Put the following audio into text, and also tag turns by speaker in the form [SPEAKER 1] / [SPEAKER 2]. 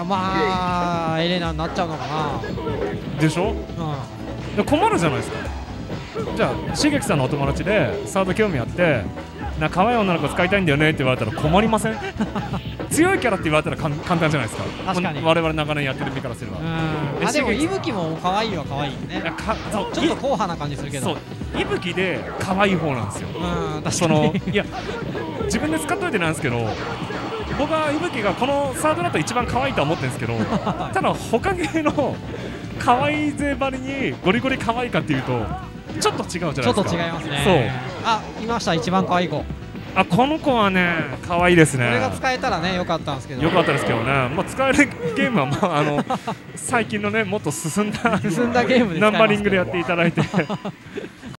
[SPEAKER 1] あまあエレナになっちゃうのかな。
[SPEAKER 2] でしょ？
[SPEAKER 1] うん。
[SPEAKER 2] で困るじゃないですか。じゃあ茂樹さんのお友達でサード興味あってな可愛い女の子使いたいんだよねって言われたら困りません？強いキャラって言われたら簡単じゃないですか。
[SPEAKER 1] 確かに。
[SPEAKER 2] 我々長年やってる身からすれば、
[SPEAKER 1] うん。あでもいぶきも可愛いは可愛いよね。
[SPEAKER 2] かそう
[SPEAKER 1] ちょっと硬派な感じするけど。
[SPEAKER 2] いぶきで可愛い方なんですよ。
[SPEAKER 1] うん確かに。
[SPEAKER 2] そのいや自分で使っといてなんですけど僕はいぶきがこのサードだと一番可愛いとは思ってるんですけどただ他芸の可愛い勢ばりにゴリゴリ可愛いかっていうとちょっと違うじゃないですか。
[SPEAKER 1] ちょっと違いますね。あいました。一番可愛い子。
[SPEAKER 2] あこの子はね可愛いですね。
[SPEAKER 1] これが使えたらねよかったんですけど。
[SPEAKER 2] よかったですけどね、まあ、使えるゲームは、まあ、あの 最近のねもっと進んだ
[SPEAKER 1] 進んだゲーム
[SPEAKER 2] ナンバリングでやっていただいて